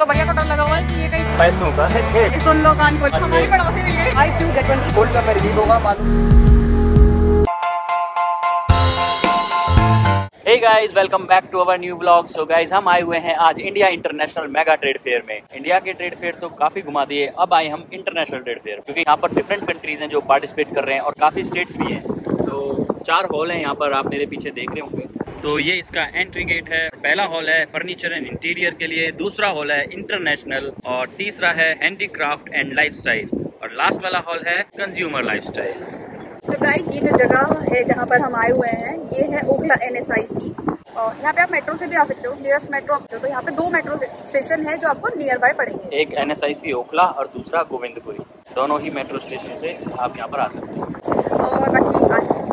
तो भैया को डर लगा हुआ है कि ये कहीं पैसों का है सुन लो कान खोल हमारे पड़ोसी भी है। आई क्यों गेट वन गोल्ड का मैं रिलीज़ होगा मालूम hey guys welcome back to our new blog so guys हम आए हुए हैं आज India International Mega Trade Fair में। इंडिया के ट्रेड फेयर तो काफ़ी घुमा दिए अब आए हम इंटरनेशनल ट्रेड फेयर क्योंकि यहाँ पर डिफरेंट कंट्रीज़ हैं जो पार्टिसिपेट कर रहे हैं और काफ़ी स्टेट्स भी हैं। तो चार हॉल हैं यहाँ पर आप मेरे पीछे देख रहे होंगे। तो ये इसका एंट्री गेट है। पहला हॉल है फर्नीचर एंड इंटीरियर के लिए। दूसरा हॉल है इंटरनेशनल और तीसरा है हैंडीक्राफ्ट एंड लाइफस्टाइल और लास्ट वाला हॉल है कंज्यूमर लाइफस्टाइल तो गाइस ये जो जगह है जहाँ पर हम आए हुए हैं ये है Okhla N S I C और यहाँ पे आप मेट्रो से भी आ सकते हो। नियरेस्ट मेट्रो आप तो यहाँ पे दो मेट्रो स्टेशन है जो आपको नियर बाय पड़ेंगे। एक N S I C Okhla और दूसरा गोविंदपुरी। दोनों ही मेट्रो स्टेशन से आप यहाँ पर आ सकते हो। और बाकी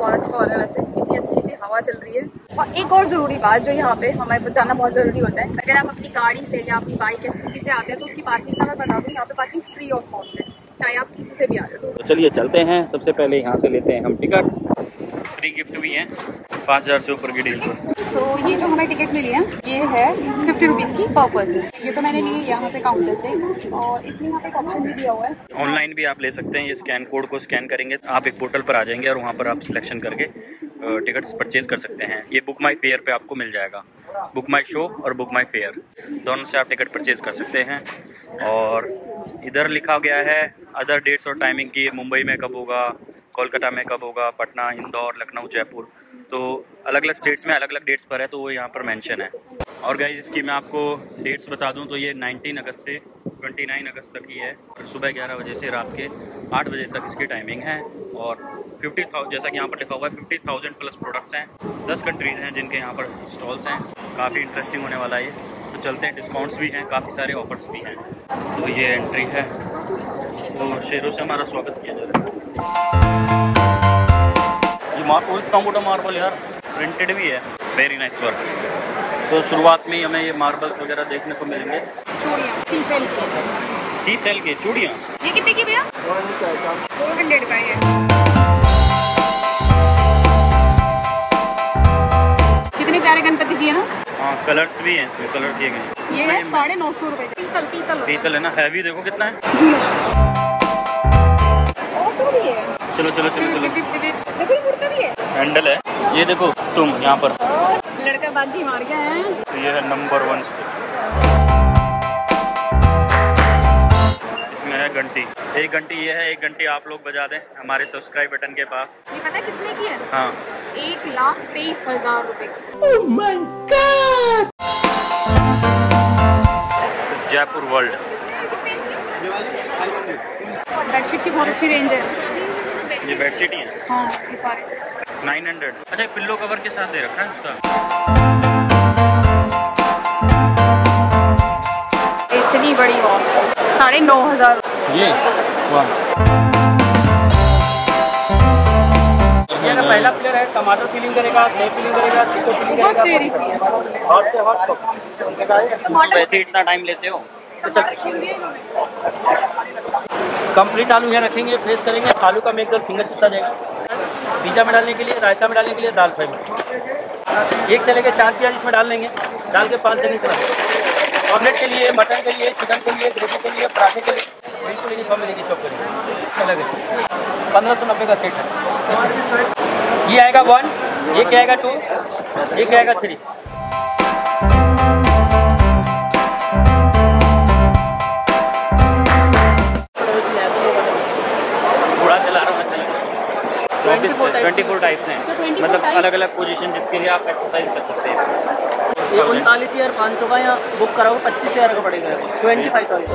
बहुत अच्छा हो रहा है वैसे। इतनी अच्छी सी हवा चल रही है। और एक और ज़रूरी बात जो यहाँ पे हमें जाना बहुत ज़रूरी होता है, अगर आप अपनी गाड़ी से या अपनी बाइक या स्कूटी से आते हैं तो उसकी पार्किंग का मैं बता दूँ, यहाँ पे पार्किंग फ्री ऑफ़ कॉस्ट है, चाहे आप किसी से भी आ जाए तो चलिए चलते हैं, सबसे पहले यहाँ से लेते हैं हम टिकट फ्री गिफ्ट भी है पाँच हज़ार से ऊपर की डील पर। तो ये जो हमें टिकट मिली है ये है फिफ्टी रुपीज़ की पर पर्सन ये तो मैंने ली है यहाँ से काउंटर से और इसमें यहाँ पे एक ऑप्शन भी दिया हुआ है। ऑनलाइन भी आप ले सकते हैं ये स्कैन कोड को स्कैन करेंगे आप एक पोर्टल पर आ जाएँगे और वहाँ पर आप सिलेक्शन करके टिकट्स परचेज कर सकते हैं। ये बुक माई फेयर पे आपको मिल जाएगा। बुक माई शो और बुक माई फेयर दोनों से आप टिकट परचेज कर सकते हैं। और इधर लिखा गया है अदर डेट्स और टाइमिंग की मुंबई में कब होगा कोलकाता में कब होगा पटना इंदौर लखनऊ जयपुर। तो अलग अलग स्टेट्स में अलग अलग डेट्स पर है तो वो यहाँ पर मेंशन है। और गाइज़ इसकी मैं आपको डेट्स बता दूँ तो ये 19 अगस्त से 29 अगस्त तक ही है। और सुबह 11 बजे से रात के 8 बजे तक इसकी टाइमिंग है। और 50,000 जैसा कि यहाँ पर लिखा हुआ है 50,000 प्लस प्रोडक्ट्स हैं। 10 कंट्रीज़ हैं जिनके यहाँ पर स्टॉल्स हैं। काफ़ी इंटरेस्टिंग होने वाला है तो चलते हैं डिस्काउंट्स भी हैं काफ़ी सारे ऑफर्स भी हैं। तो ये एंट्री है। तो शेरों से हमारा स्वागत किया जा रहा है। ये मार्बल इतना मोटा मार्बल यार। प्रिंटेड भी है। वेरी नाइस वर्क तो शुरुआत में ही हमें ये मार्बल्स वगैरह देखने को मिलेंगे। सी सेल की। सी सेल के चूड़ियाँ? ये कितने की भैया? फोर हंड्रेड का कितने प्यारे गणपति जी है ना? हाँ कलर्स भी हैं इसमें कलर दिए गए ये है साढ़े नौ सौ रुपए पीतल पीतल। पीतल है ना हैवी देखो कितना है। है चलो चलो चलो चलो। देखो ये कुर्ता भी है। हैंडल है। ये देखो तुम यहाँ पर। लड़का बाजी मार गया है। तो ये है नंबर वन स्टिच इसमें है घंटी। एक घंटी ये है एक घंटी आप लोग बजा दें हमारे सब्सक्राइब बटन के पास। ये पता है कितने की है? हाँ। एक लाख तेईस हज़ार रुपए। जयपुर वर्ल्ड बेडशीट की बहुत अच्छी रेंज है। ये बेडशीट ही? है हाँ ये सारे। 900 अच्छा पिल्लो कवर के साथ दे रखा है उसका? इतनी बड़ी वॉल साढ़े नौ हज़ार। ये? वाह। पहला प्लेयर है टमाटर फिलिंग करेगा सेब फिलिंग करेगा चिको फिलिंग करेगा हॉट से हॉट सब वैसे इतना टाइम लेते हो? कंप्लीट आलू यहाँ रखेंगे, फ्रेश करेंगे, आलू का मेकदर फिंगर चिप्स आ जाएगा। पिज्जा में डालने के लिए, रायता में डालने के लिए दाल फ्राई में। एक से लेकर चार प्याज इसमें डाल लेंगे, डाल के पाँच सेकंड चला ऑमलेट के लिए, मटन के लिए, चिकन के लिए, ग्रेवी के लिए, पराठे के लिए, बिल्कुल इन्हीं फॉर्म में देखिए चॉप करेंगे। अलग है पंद्रह सौ नब्बे का सेट है। ये आएगा वन एक आएगा टू एक आएगा थ्री ट्वेंटी फोर टाइप्स हैं। अच्छा, 24 मतलब अलग अलग पोजीशन जिसके लिए आप एक्सरसाइज कर सकते हैं ये उनतालीस हज़ार पाँच सौ का या बुक कराओगे पच्चीस हज़ार का पड़ेगा ट्वेंटी फाइव थाउज़ेंड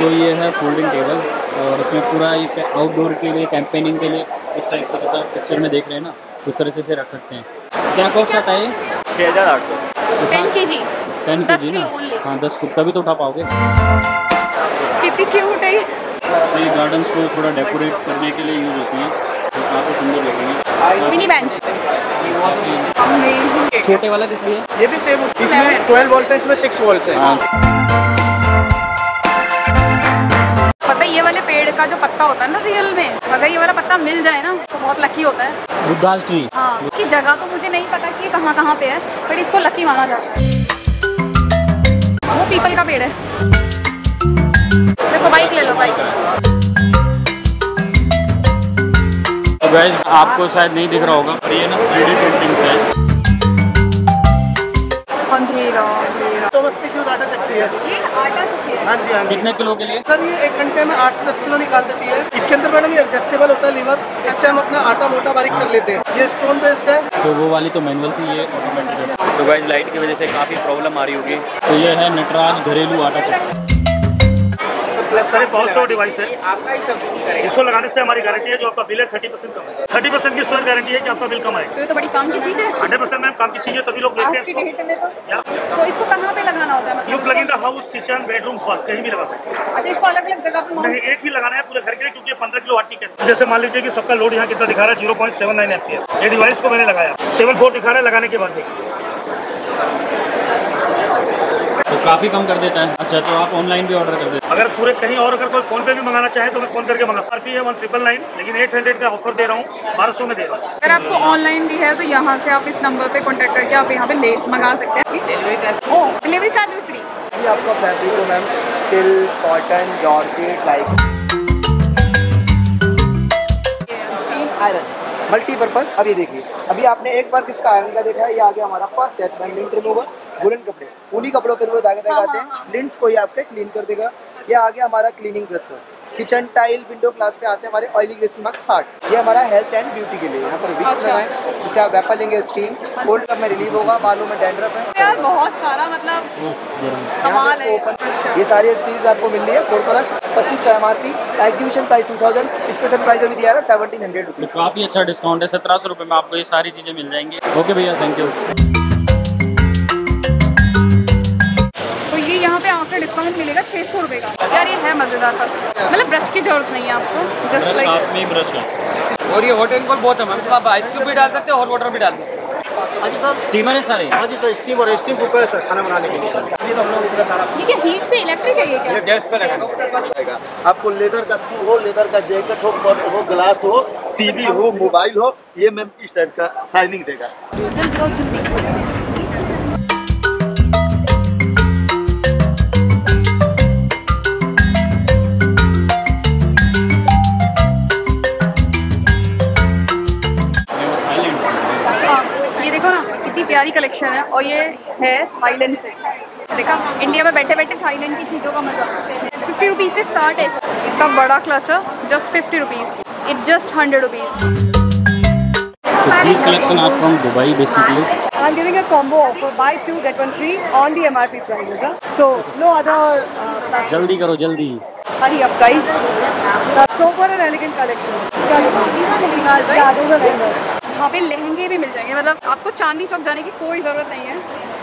तो ये है फोल्डिंग टेबल और इसमें पूरा ये आउटडोर के लिए कैंपेनिंग के लिए इस टाइप से जैसा पिक्चर में देख रहे हैं ना उस तरह से इसे रख सकते हैं। क्या कॉस्ट आता है छः हज़ार आठ सौ। टेन के जी टेन के जी ना? हाँ दस तभी तो उठा पाओगे। कितनी क्यूट है। तो ये गार्डन्स को थोड़ा डेकोरेट करने के लिए यूज़ होती हैं जो काफ़ी सुंदर लगेंगे। मिनी बेंच छोटे वाला किस लिए ये भी सेम इसमें ट्वेल्व वॉल्स है इसमें सिक्स वॉल्स है। हाँ। पता ये वाले पेड़ का जो पत्ता होता है ना रियल में अगर ये वाला पत्ता मिल जाए ना तो बहुत बहुत लकी होता है। बुद्धा ट्री हाँ इसकी जगह तो मुझे नहीं पता कि कहाँ कहाँ पे है बट इसको लकी माना जाता है। वो पीपल का पेड़ है। देखो बाइक ले लो बाइक तो आपको शायद नहीं दिख रहा होगा पर ये ना थ्री डी पेंटिंग्स है। अंधेरा अंधेरा। तो क्यों आटा चकती है। ये आटा चुकी है? हाँ जी हाँ कितने किलो के लिए? सर ये एक घंटे में आठ से दस किलो निकाल देती है। इसके अंदर मैडम ये एडजस्टेबल होता है लीवर इससे हम अपना आटा मोटा बारीक कर लेते हैं। ये स्टोन बेस्ड है। तो वो वाली तो मैनुअल थी ये ऑटोमेटिक है। तो गाइज़ लाइट की वजह से काफ़ी प्रॉब्लम आ रही होगी। तो ये है नटराज घरेलू आटा चक्की। सर बहुत सौ डिवाइस है। आपका ही सब करेगा। इसको लगाने से हमारी गारंटी है जो आपका बिल है थर्टी परसेंट कम है। थर्टी परसेंट की स्वर गारंटी है कि आपका बिल कम आएगा। तो तो बड़ी काम की चीज़ है। हंड्रेड परसेंट मैम काम की चीज़ है तभी लोग लेते हैं तो। तो इसको कहाँ पे लगाना होता है? यू मतलब प्लग इसको- the house kitchen bedroom hall कहीं भी लगा सकते हैं। अच्छा इसको अलग अलग जगह पे नहीं एक ही लगाना है पूरे घर के लिए क्योंकि पंद्रह किलो आटी कैसे जैसे मान लीजिए कि सबका लोड यहाँ कितना दिखा रहा है zero point seven nine F ये डिवाइस को मैंने लगाया। सेवन फोर दिखा रहा है लगाने के बाद देखिए। तो काफ़ी कम कर देता है। अच्छा तो आप ऑनलाइन भी ऑर्डर कर देते अगर पूरे कहीं और अगर कोई फ़ोन पे भी मंगाना चाहे तो मैं फ़ोन करके मंगा आर पी है वन ट्रिपल नाइन लेकिन एट हंड्रेड का ऑफ़र दे रहा हूँ बारह सौ में दे रहा हूँ। अगर आपको ऑनलाइन भी है तो यहाँ से आप इस नंबर पे कॉन्टेक्ट करके आप यहाँ पे लेस मंगा सकते हैं। डिलीवरी चार्ज डिलीवरी चार्ज भी फ्री आपका फैब्रिक हो ma'am silk cotton georgette like iron multipurpose अब ये देखिए अभी आपने एक बार किसका आयरन का देखा है? ये आ गया हमारा first attachment lint remover woollen कपड़े। उन्हीं कपड़ों पर वो धागे आते हैं। लिंट्स को ये आपके क्लीन कर देगा। ये आ गया हमारा cleaning brusher kitchen tile window glass पे आते हैं हमारे ऑयली ग्रेसी मार्क्स हार्ट ये हमारा हेल्थ एंड ब्यूटी के लिए। यहाँ पर विक्स अच्छा। लगाएँ जिससे आप वेपर लेंगे स्टीम कोल्ड कप में रिलीव होगा बालों में डैंड्रफ है। यार बहुत सारा मतलब कमाल है। ये सारी चीज़ आपको मिल रही है। फोर कलर पच्चीस M R P exhibition price two thousand special price अभी दिया है सेवनटीन हंड्रेड रुपीज़ काफ़ी अच्छा डिस्काउंट है सत्रह सौ रुपये में आपको ये सारी चीज़ें मिल जाएँगी। ओके भैया थैंक यू तो ये यहाँ पे आफ्टर डिस्काउंट मिलेगा छः सौ रुपये का। यार ये है मज़ेदार मतलब ब्रश की ज़रूरत नहीं है आपको। जस्ट लाइक ब्रश है और ये हॉट एंड कोल्ड बहुत है मैम आप आइस क्यूब भी डाल सकते हैं और वाटर भी डाल सकते हैं। हाँ जी सर स्टीमर है सारे? हाँ जी सर स्टीमर है स्टीम कुकर है सर खाना बनाने के लिए। ये तो सारा ये हीट से इलेक्ट्रिक है ये क्या? गैस पे रहेगा आपको लेदर का शू हो लेदर का जैकेट हो पर्स हो ग्लास हो टीवी हो मोबाइल हो ये मैम इस टाइप का साइनिंग देगा। कलेक्शन है और ये है थाईलैंड से देखा इंडिया में बैठे बैठे थाईलैंड की चीज़ों का मज़ा फिफ्टी रुपीज़ से स्टार्ट है इतना बड़ा क्लच है just fifty rupees it just hundred rupees तो this collection are from Dubai I'm giving a combo offer buy two get one free on the MRP prices. Huh? So no other. Uh, जल्दी करो जल्दी hurry up, guys. Sober and elegant collection. Yeah, those are nice. यहाँ पे लहंगे भी मिल जाएँगे। मतलब आपको चांदनी चौक जाने की कोई ज़रूरत नहीं है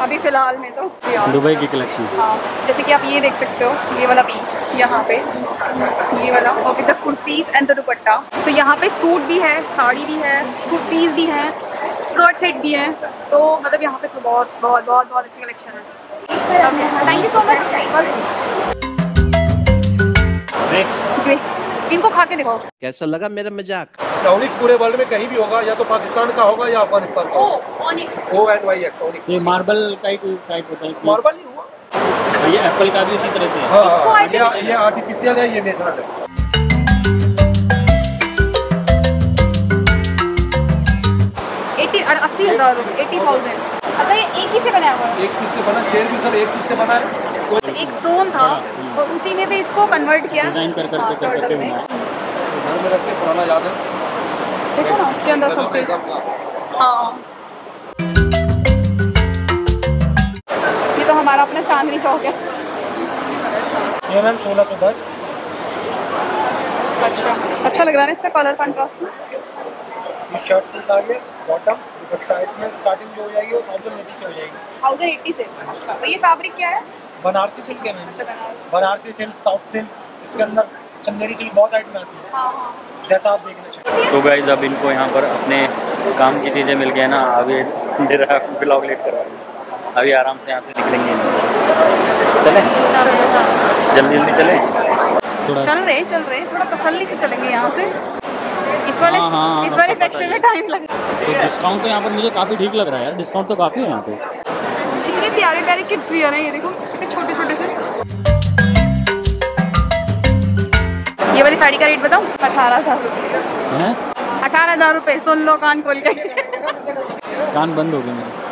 अभी फ़िलहाल में तो। दुबई की कलेक्शन हाँ जैसे कि आप ये देख सकते हो ये वाला पीस यहाँ पे ये वाला और with kurtis and the dupatta. तो यहाँ पे सूट भी है साड़ी भी है कुर्तीज़ भी हैं स्कर्ट सेट भी हैं तो मतलब यहाँ पे तो बहुत बहुत बहुत बहुत अच्छी कलेक्शन है। थैंक यू सो मच इनको खा के दिखाओ। कैसा लगा मेरा मज़ाक? ऑनिक्स पूरे वर्ल्ड में कहीं भी होगा या तो पाकिस्तान का होगा या अफ़गानिस्तान का O onyx O N Y X onyx ये मार्बल का ही कोई टाइप होता है मार्बल नहीं हुआ। ये एप्पल का भी उसी तरह से हाँ। हाँ ये ये आर्टिफिशियल है ये नेचुरल है। अस्सी हज़ार एटी थाउज़ेंड अच्छा ये एक ही से बनाया हुआ है। एक पीस से बना शेर भी सब एक पीस से बना है। तो एक स्टोन था और उसी में से इसको कन्वर्ट किया। कर कर कर कर घर में रखते पुराना याद है? देखो ना उसके अंदर सब चीज़। हाँ ये तो हमारा अपना चांदनी चौक है। ये मैम सोलह सौ दस। अच्छा। अच्छा लग रहा है इसका कलर कंट्रास्ट में? ये शर्ट पीस आ गया बॉटम दुपट्टा इसमें स्टार्टिंग जो हो जाएगी वो थाउज़ेंड एटी से हो जाएगी। थाउज़ेंड एट्टी से। अच्छा तो ये फैब्रिक क्या है? बनारसी सिल्क है मैम। अच्छा Banarasi Banarasi silk south silk इसके अंदर चंदेरी सिल्क बहुत आइटम आती है। हाँ हाँ। जैसा आप देखना चाहिए तो गाइज़ अब इनको यहाँ पर अपने काम की चीज़ें मिल गई ना अभी मेरा ब्लॉग लेट करवा अभी आराम से यहाँ से निकलेंगे। चले? जल्दी जल्दी चले? चल रहे चल रहे। थोड़ा तसल्ली से चलेंगे यहाँ से। इस वाले हाँ, हाँ, इस हाँ, वाले सेक्शन में टाइम लगा तो डिस्काउंट तो यहाँ पर मुझे काफ़ी ठीक लग रहा है यार। डिस्काउंट तो काफ़ी है यहाँ पे। प्यारे प्यारे किड्स भी आ रहे हैं ये देखो कितने छोटे छोटे से। ये वाली साड़ी का रेट बताओ। अठारह हज़ार रुपये अठारह हज़ार रुपये सुन लो कान खोल के। कान बंद हो गए मेरे।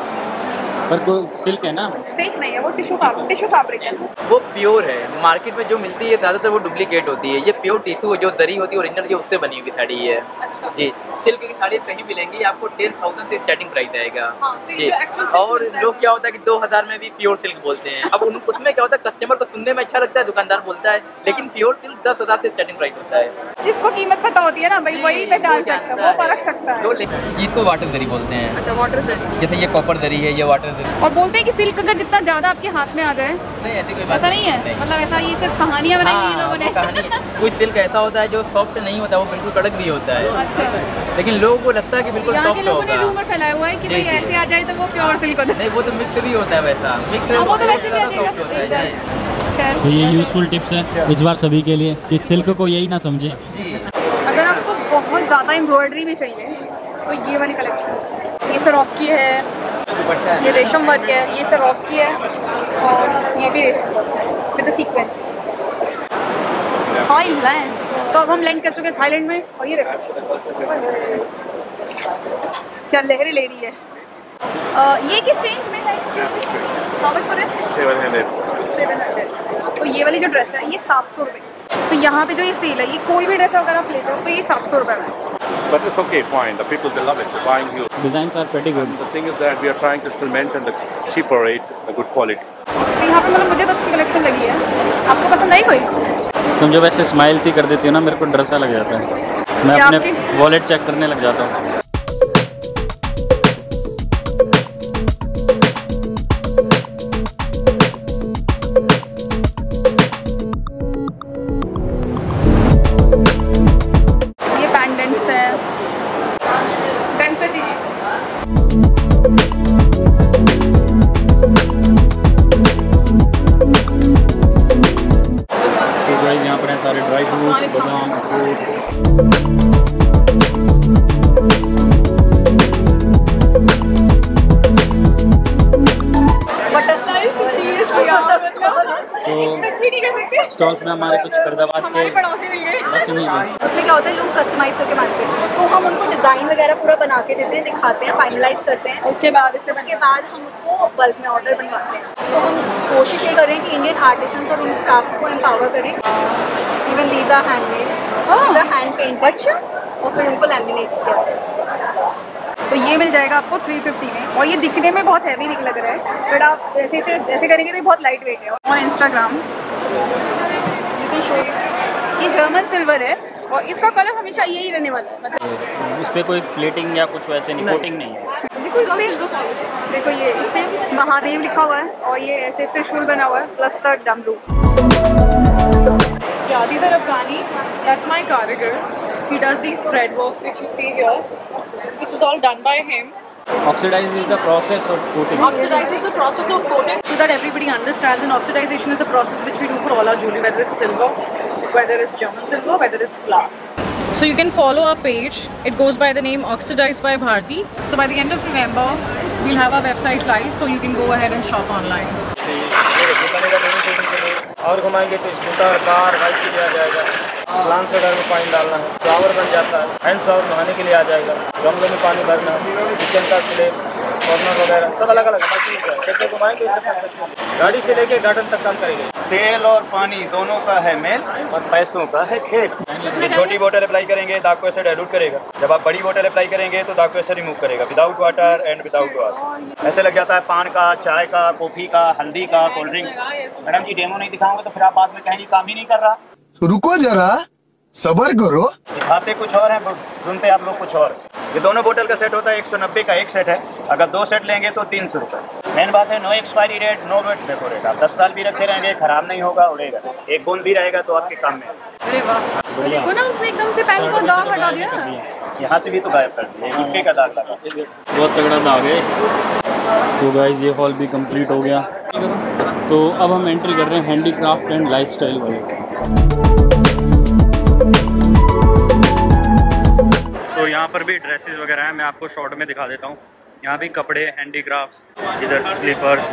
पर कोई सिल्क है ना? सिल्क नहीं है वो टिश्यू फैब्रिक टिश्यू फैब्रिक है। वो प्योर है। मार्केट में जो मिलती है ज़्यादातर वो डुप्लीकेट होती है। ये प्योर टिश्यू जो जरी होती है ओरिजिनल जो उससे बनी हुई साड़ी है अच्छा। जी। सिल्क की साड़ी कहीं मिलेंगी आपको टेन थाउज़ेंड से स्टार्टिंग प्राइस आएगा हाँ, जी। और लोग क्या होता है कि दो हज़ार में भी प्योर सिल्क बोलते हैं। अब उन उसमें क्या होता है कस्टमर को सुनने में अच्छा लगता है दुकानदार बोलता है लेकिन प्योर सिल्क दस हज़ार से स्टार्टिंग प्राइस होता है। जिसको कीमत पता होती है ना भाई वही पहचान सकता है वो परख सकता है। इसको वाटर जरी बोलते हैं। अच्छा वाटर से जैसे ये कॉपर जरी है ये वाटर जरी और बोलते हैं कि सिल्क अगर जितना ज़्यादा आपके हाथ में आ जाए नहीं ऐसी कोई बात ऐसा नहीं है? मतलब ऐसा ये सिर्फ़ कहानियाँ बनाई हैं हाँ लोगों ने। कुछ सिल्क ऐसा होता है जो सॉफ्ट नहीं होता वो बिल्कुल कड़क भी होता है। अच्छा। लेकिन लोगों को लगता है कि बिल्कुल यहाँ के सॉफ्ट लोगों ने होगा। रूमर फैलाया हुआ है कि भाई ऐसे आ जाए तो वो प्योर सिल्क होता है। नहीं वो तो मिक्स भी होता है वैसा। मिक्स हाँ, वो तो वैसे भी आ होता है। जाएगा तो ये यूज़फुल टिप्स है इस बार सभी के लिए कि सिल्क को यही ना समझे। अगर आपको बहुत ज़्यादा एम्ब्रॉयडरी में चाहिए तो ये वाली कलेक्शन ये सरोस्की है ये रेशम वर्क है ये सरोस्की है और ये भी रेशम वर्क है विद सीक्वेंस थाईलैंड तो अब हम लैंड कर चुके हैं थाईलैंड में और ये क्या लहरें ले रही है। अ, ये किस रेंज में है excuse how much for this seven hundred तो ये वाली जो ड्रेस है ये सात सौ रुपये तो यहाँ पे जो ये सेल है ये कोई भी ड्रेस अगर आप लेते हो तो ये सात सौ रुपये में But it's okay, fine. The people, they love it. They're buying huge. Design are very good The thing is that we are trying to cement in the cheaper rate, a good quality. तो यहाँ पे मतलब मुझे तो अच्छी collection लगी है आपको पसंद आई कोई तुम जब ऐसे स्माइल सी कर देती हो ना मेरे को डर सा लग जाता है मैं अपने वॉलेट चेक करने लग जाता हूँ स्टॉल्स में हमारे कुछ फरीदाबाद के उसमें क्या होता है लोग कस्टमाइज करके मांगते हैं। तो हम उनको डिज़ाइन वगैरह पूरा बना के देते हैं दिखाते हैं फाइनलाइज करते हैं। उसके बाद इससे उसके बाद हम उसको बल्क में ऑर्डर बनवाते हैं। तो हम कोशिश ये करें कि इंडियन आर्टिसंस और उन स्टाफ्स को एम्पावर करें। Even these are handmade hand paint अच्छा। और फिर उनको लैमिनेट किया। तो ये मिल जाएगा आपको 350 में। और ये दिखने में बहुत हैवी लग रहा है बट आप ऐसे से ऐसे करेंगे तो ये बहुत लाइट वेट है। और इंस्टाग्राम ये जर्मन सिल्वर है और इसका कलर हमेशा यही रहने वाला है मतलब उस पर कोई प्लेटिंग या कुछ वैसे नहीं कोटिंग नहीं है देखो इसमें देखो ये इसमें महादेव लिखा हुआ है और ये ऐसे त्रिशूल बना हुआ है प्लस द डमरू are Afghani. That's my karigar. He does these thread works which you see here. This is all done by him. Oxidizing is the process of coating. Oxidizing is the process of coating. So that everybody understands and oxidization is a process which we do for all our jewelry, whether it's silver, whether it's German silver, whether it's glass. So you can follow our page. It goes by the name Oxidized by Bharti. So by the end of November, we'll have our website live so you can go ahead and shop online. और घुमाएँगे तो scooter car bike के लिए आ जाएगा। Plant से घर में पानी डालना है। फ्लावर बन जाता है। हैंड शावर नहाने के लिए आ जाएगा। गमले में पानी भरना किचन का स्लेब कॉर्नर वगैरह, सब अलग अलग है कैसे घुमाएँगे चलेगा। गाड़ी से लेके गार्डन तक काम करेंगे। तेल और पानी दोनों का है मेल और पैसों का है खेल। ये छोटी बोतल अप्लाई करेंगे दाग को ऐसे डायलूट करेगा। जब आप बड़ी बोतल अप्लाई करेंगे तो दाग को ऐसे रिमूव करेगा without water and without water ऐसे लग जाता है पान का चाय का कॉफ़ी का हल्दी का कोल्ड ड्रिंक मैडम जी डेमो नहीं दिखाऊँगा तो फिर आप बाद में कहेंगे काम ही नहीं कर रहा। रुको जरा सबर करो। दिखाते कुछ और हैं सुनते आप लोग कुछ और। ये दोनों बोतल का सेट होता है 190 का एक सेट है। अगर दो सेट लेंगे तो तीन सौ रुपये मेन बात है no expiry date no weight decorate आप दस साल भी रखे रहेंगे खराब नहीं होगा उड़ेगा। एक बूंद भी रहेगा तो आपके काम में। आएगा। अरे वाह। तो देखो ना उसने एकदम से पैन को दाग हटा दिया। यहाँ से भी तो गायब कर दिया। गुटके का दाग लगा। बहुत तगड़ा दाग है। तो गाइज़ ये हॉल भी कंप्लीट हो गया। तो अब हम एंट्री कर रहे हैं हैंडीक्राफ्ट एंड लाइफस्टाइल वाले। यहाँ पर भी ड्रेसेस वगैरह हैं, मैं आपको शॉर्ट में दिखा देता हूँ। यहाँ भी कपड़े हैंडीक्राफ्ट्स इधर स्लीपर्स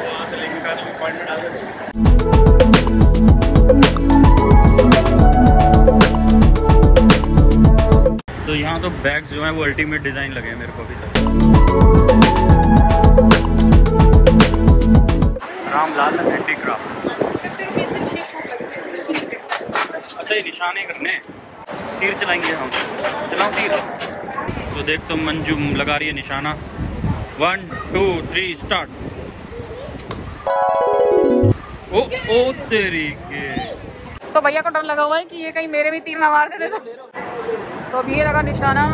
तो यहाँ तो बैग्स जो हैं, वो अल्टीमेट डिज़ाइन लगे हैं मेरे को अभी तक। रामलाल हैंडीक्राफ्ट अच्छा ये निशाने करने। तीर चलाएँगे हम। चलाओ तीर। तो देख तो मंजू लगा रही है निशाना। वन टू थ्री स्टार्ट ओ ओ, तेरी के। तो भैया को डर लगा हुआ है कि ये कहीं मेरे भी तीर ना मार दे तो तो अब ये लगा निशाना।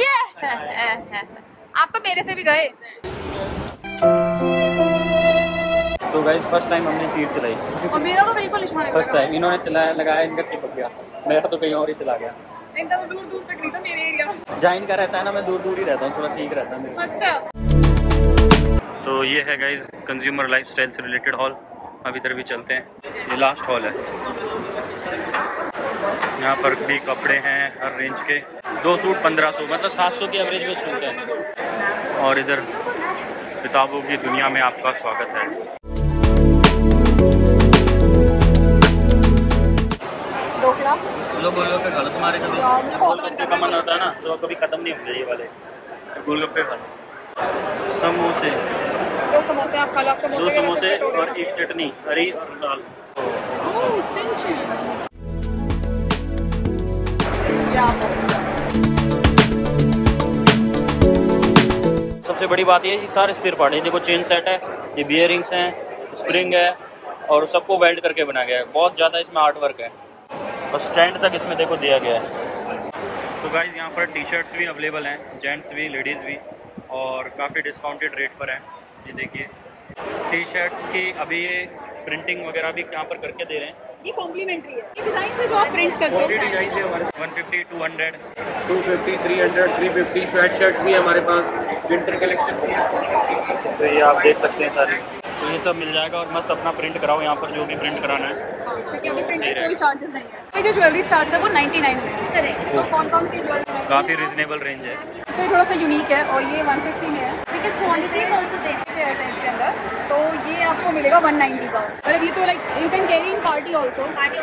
ये। आप तो मेरे से भी गए। तो गाइस फ़र्स्ट टाइम हमने तीर चलाई। और मेरा तो बिल्कुल फ़र्स्ट टाइम इन्होंने चलाया लगाया इनका चिपक गया। मेरा तो कहीं और ही चला गया। दूर दूर तक नहीं था मेरे एरिया में। जहाँ इनका रहता है ना मैं दूर दूर ही रहता हूँ थोड़ा ठीक रहता है अच्छा। तो ये है गाइज़ कंज्यूमर लाइफस्टाइल से रिलेटेड हॉल अब इधर भी चलते हैं। ये लास्ट हॉल है। यहाँ पर भी कपड़े हैं हर रेंज के। दो सूट पंद्रह सौ मतलब सात सौ की एवरेज में सूट है। और इधर किताबों की दुनिया में आपका स्वागत है। ढोकला लो गोलगप्पे खा लो तुम्हारे गोलगप्पे का मन होता है ना तो कभी खत्म नहीं होते ये वाले। गोलगप्पे खा लो समोसे। दो समोसे आप खा लो आप समोसे के समोसे और एक चटनी हरी और लाल। ओह सिंचन या सबसे बड़ी बात ये है कि सारे स्पेयर पार्ट है। देखो चेन सेट है ये बियरिंग्स हैं स्प्रिंग है और सबको वेल्ड करके बनाया गया है। बहुत ज़्यादा इसमें आर्ट वर्क है। और स्टैंड तक इसमें देखो दिया गया है। तो गाइज़ यहाँ पर टी शर्ट्स भी अवेलेबल हैं जेंट्स भी लेडीज़ भी और काफ़ी डिस्काउंटेड रेट पर हैं। ये देखिए। टी शर्ट्स की अभी ये प्रिंटिंग वगैरह भी यहाँ पर करके दे रहे हैं। ये कॉम्प्लीमेंट्री है। ये डिज़ाइन से जो आप प्रिंट करते क्वालिटी हो डिज़ाइन से हमारे one fifty two hundred 250 300 350 sweat shirts भी है हमारे पास। विंटर कलेक्शन भी है। तो ये आप देख सकते हैं सारे। तो ये सब मिल जाएगा और मस्त अपना प्रिंट कराओ यहाँ पर जो भी प्रिंट कराना है। क्योंकि अभी कोई चार्जेस नहीं है। ये जो ज्वेलरी स्टार्ट है वो 99 में करेक्ट तो कौन कौन सी ज्वेलरी काफ़ी रिजनेबल रेंज है। तो ये थोड़ा सा यूनिक है और ये 150 में है। Because quality is also there है इसके अंदर तो ये आपको मिलेगा 190 का मतलब ये तो like you can carry in party also party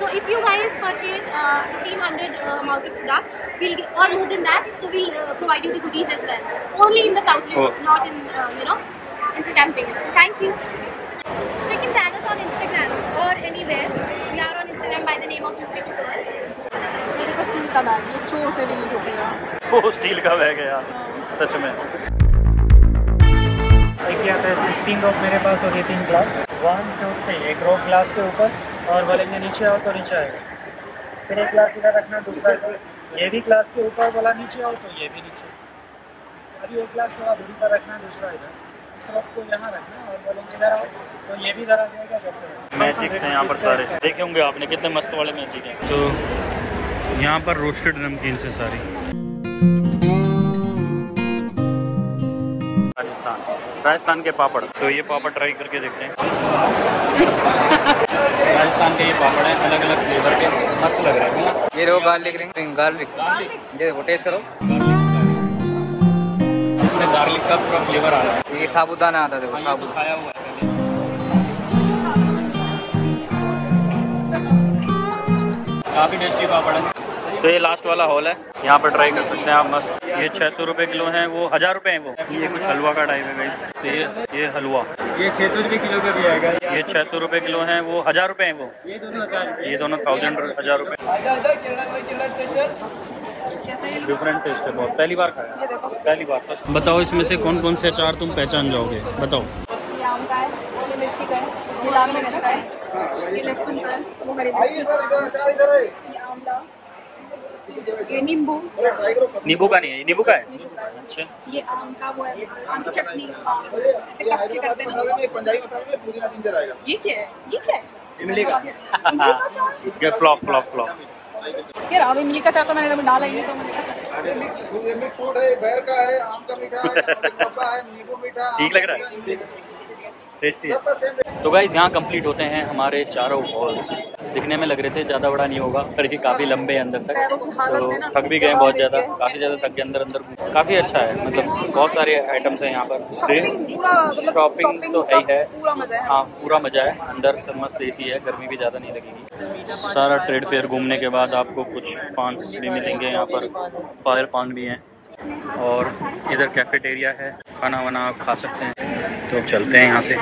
So if you guys purchase uh, 1500 uh, amount product, we'll get, or more than that, so we'll uh, provide you the goodies as well. Only in the Southland, Oh. not in uh, you know Instagram page. So thank you. So you can tag us on Instagram or anywhere. We are on Instagram by the name of Two Pretty Girls. ये देखो steel का bag ये चोर से भी नहीं ढूंढेगा वो steel का बैग है यार सच में। एक ये आता है तीन रोप मेरे पास और ये तीन ग्लास वन टू थ्री एक रोप ग्लास के ऊपर और बोलेंगे नीचे आओ तो नीचे आएगा फिर एक ग्लास इधर रखना दूसरा ये भी ग्लास के ऊपर बोला नीचे आओ तो ये भी नीचे। अभी एक ग्लास थोड़ा दूरी पर रखना दूसरा इधर। इस रोप को यहाँ रखना और बोलेंगे इधर आओ तो ये भी इधर आ जाएगा मैजिक्स हैं यहाँ पर सारे। देखे होंगे आपने कितने मस्त वाले मैजिक हैं। तो यहाँ पर रोस्टेड नमकीन से सारी। राजस्थान। राजस्थान के पापड़। तो ये पापड़ ट्राई करके देखते हैं। राजस्थान के ये पापड़ हैं अलग अलग फ्लेवर के। मस्त लग रहे हैं ये रो गार्लिक रिंग गार्लिक ये वो टेस्ट करो। इसमें गार्लिक का पूरा फ्लेवर आ रहा है। ये साबुदाना आता है देखो हाँ, तो साबुत खाया हुआ है काफ़ी टेस्टी पापड़ है। तो ये लास्ट वाला हॉल है। यहाँ पर ट्राई कर सकते हैं आप मस्त। ये छह सौ रुपए किलो है वो हज़ार रुपए है वो। ये कुछ हलवा का टाइप है तो ये ये हलवा। ये छः सौ रुपये किलो का भी आएगा। ये छह सौ रुपए किलो है वो हज़ार रुपए है वो। ये दोनों ये दोनों थाउज़ेंड हज़ार रुपए। डिफरेंट टेस्ट है बहुत। पहली बार खाया। पहली बार। बताओ इसमें से कौन कौन से अचार तुम पहचान जाओगे? बताओ। ये आम का है ये मिर्ची का है ये लाल मिर्च का है ये लहसुन का है वो हरी मिर्ची। ये आंवला ये नींबू। नींबू का नहीं है ये नींबू का है? नींबू है अच्छा। ये आम का वो है आम की चटनी। ऐसे कस के करते हैं ये क्या है? ये क्या है? इमली का। इमली का ये फ्लॉप फ्लॉप फ्लॉप। यार अब इमली का चाट तो मैंने कभी डाला ही नहीं तो मुझे ठीक लग रहा है? तो गाइज़ यहाँ कंप्लीट होते हैं हमारे चारों हॉल्स दिखने में लग रहे थे ज़्यादा बड़ा नहीं होगा पर ये काफ़ी लंबे हैं अंदर तक। तो थक भी गए बहुत ज़्यादा काफ़ी ज़्यादा थक गए अंदर अंदर। काफ़ी अच्छा है मतलब बहुत सारे आइटम्स हैं यहाँ पर। शॉपिंग मतलब शॉपिंग तो है ही है। पूरा मज़ा है। हाँ पूरा मज़ा है। अंदर सब मस्त एसी है गर्मी भी ज़्यादा नहीं लगेगी। सारा ट्रेड फेयर घूमने के बाद आपको कुछ पान भी मिलेंगे यहाँ पर। फायर पान भी हैं। और इधर कैफेटेरिया है। खाना वाना आप खा सकते हैं। तो चलते हैं यहाँ से।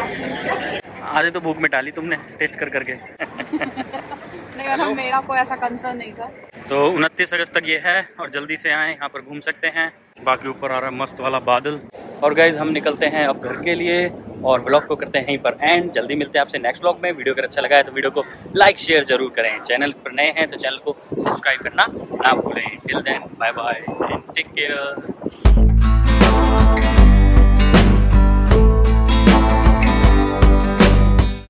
आधे तो भूख मिटा ली तुमने टेस्ट कर करके। नहीं मतलब मेरा कोई ऐसा कंसर्न नहीं था। तो उनतीस अगस्त तक ये है और जल्दी से आए यहाँ पर घूम सकते हैं। बाकी ऊपर आ रहा है मस्त वाला बादल। और गाइज़ हम निकलते हैं अब घर के लिए और ब्लॉग को करते हैं यहीं पर एंड जल्दी मिलते हैं आपसे नेक्स्ट ब्लॉग में। वीडियो अगर अच्छा लगा है तो वीडियो को लाइक शेयर ज़रूर करें। चैनल पर नए हैं तो चैनल को सब्सक्राइब करना ना भूलें। Till then bye bye take care